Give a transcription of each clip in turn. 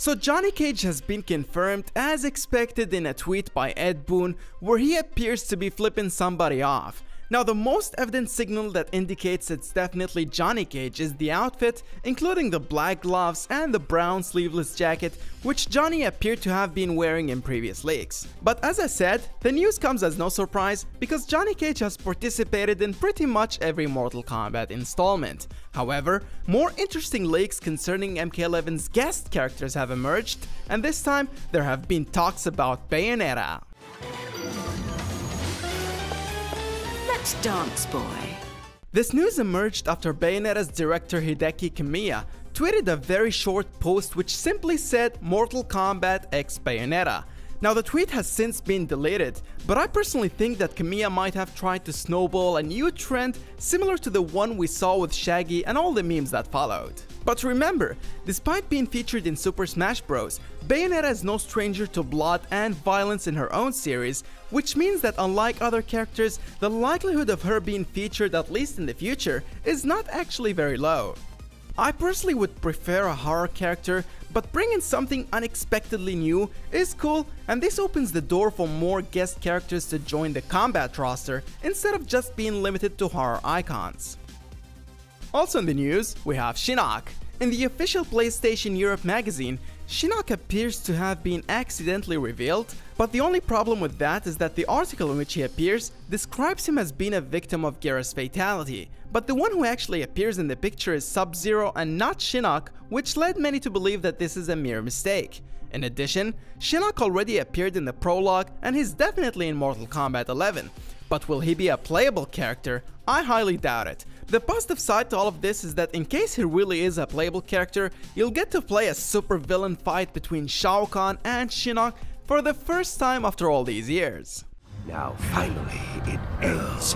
So Johnny Cage has been confirmed as expected in a tweet by Ed Boon where he appears to be flipping somebody off. Now the most evident signal that indicates it's definitely Johnny Cage is the outfit, including the black gloves and the brown sleeveless jacket, which Johnny appeared to have been wearing in previous leaks. But as I said, the news comes as no surprise because Johnny Cage has participated in pretty much every Mortal Kombat installment. However, more interesting leaks concerning MK11's guest characters have emerged, and this time there have been talks about Bayonetta. Dance, boy. This news emerged after Bayonetta's director Hideki Kamiya tweeted a very short post which simply said Mortal Kombat X Bayonetta. Now the tweet has since been deleted, but I personally think that Kamiya might have tried to snowball a new trend similar to the one we saw with Shaggy and all the memes that followed. But remember, despite being featured in Super Smash Bros, Bayonetta is no stranger to blood and violence in her own series, which means that unlike other characters, the likelihood of her being featured at least in the future is not actually very low. I personally would prefer a horror character, but bringing something unexpectedly new is cool and this opens the door for more guest characters to join the combat roster instead of just being limited to horror icons. Also in the news, we have Shinnok. In the official PlayStation Europe magazine, Shinnok appears to have been accidentally revealed, but the only problem with that is that the article in which he appears describes him as being a victim of Geras fatality, but the one who actually appears in the picture is Sub-Zero and not Shinnok, which led many to believe that this is a mere mistake. In addition, Shinnok already appeared in the prologue and he's definitely in Mortal Kombat 11, but will he be a playable character? I highly doubt it. The positive side to all of this is that in case he really is a playable character, you'll get to play a super villain fight between Shao Kahn and Shinnok for the first time after all these years. Now finally it ends.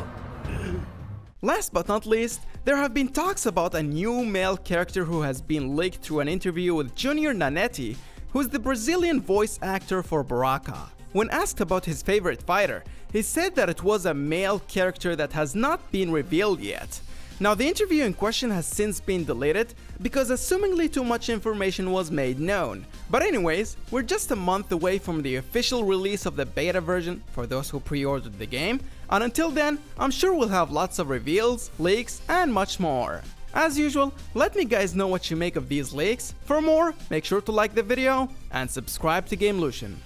Last but not least, there have been talks about a new male character who has been leaked through an interview with Junior Nanetti, who's the Brazilian voice actor for Baraka. When asked about his favorite fighter, he said that it was a male character that has not been revealed yet. Now the interview in question has since been deleted because assumingly too much information was made known. But anyways, we're just a month away from the official release of the beta version for those who pre-ordered the game, and until then, I'm sure we'll have lots of reveals, leaks, and much more. As usual, let me guys know what you make of these leaks. For more, make sure to like the video and subscribe to GameLution.